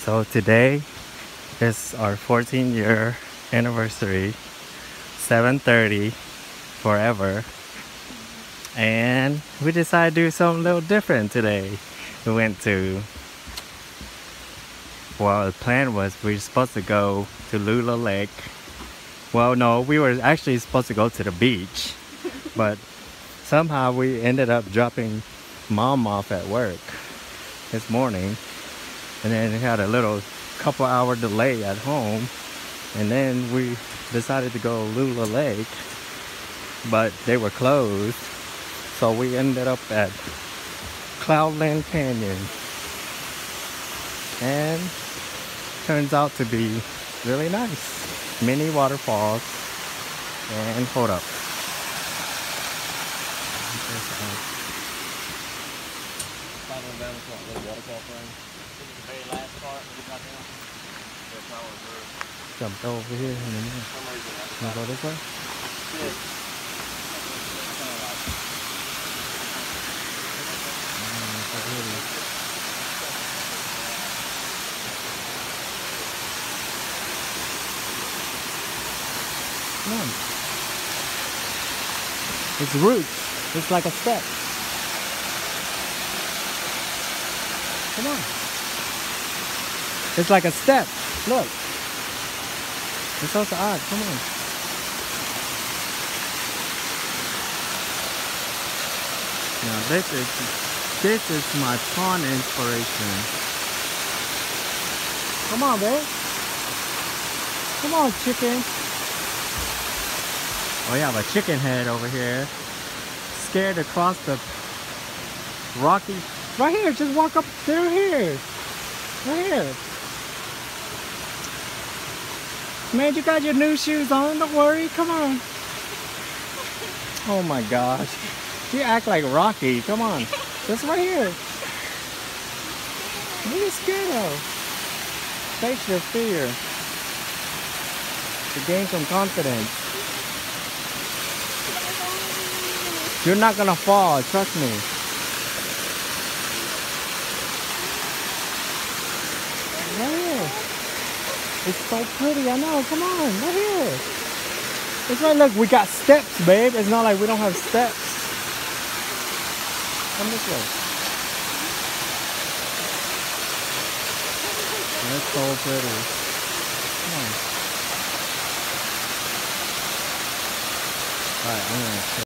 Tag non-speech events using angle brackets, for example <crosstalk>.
So today is our 14 year anniversary, 7:30 forever. And we decided to do something a little different today. We went to well the plan was we were supposed to go to Lula Lake. Well no, we were actually supposed to go to the beach. <laughs> But somehow we ended up dropping mom off at work this morning and then had a little couple hour delay at home. And then we decided to go Lula Lake but they were closed. So we ended up at Cloudland Canyon. And turns out to be really nice. Many waterfalls. And hold up. Waterfall. Jumped over here and then go this way Come on. It's roots. It's like a step. Come on. It's like a step. Look. It's also odd. Come on. Now this is this is my pawn inspiration. Come on, babe. Come on, chicken. Oh, yeah, have a chicken head over here. Scared across the rocky. Right here, just walk up through here. Right here. Man, you got your new shoes on. Don't worry. Come on. Oh my gosh. You act like Rocky. Come on. Just right here. What you scared? Face your fear. To gain some confidence. You're not gonna fall, trust me. Right here. It's so pretty, I know, come on, right here. It's right, look, we got steps, babe. It's not like we don't have steps. Come this way. That's so pretty. Come on. Alright, I'm gonna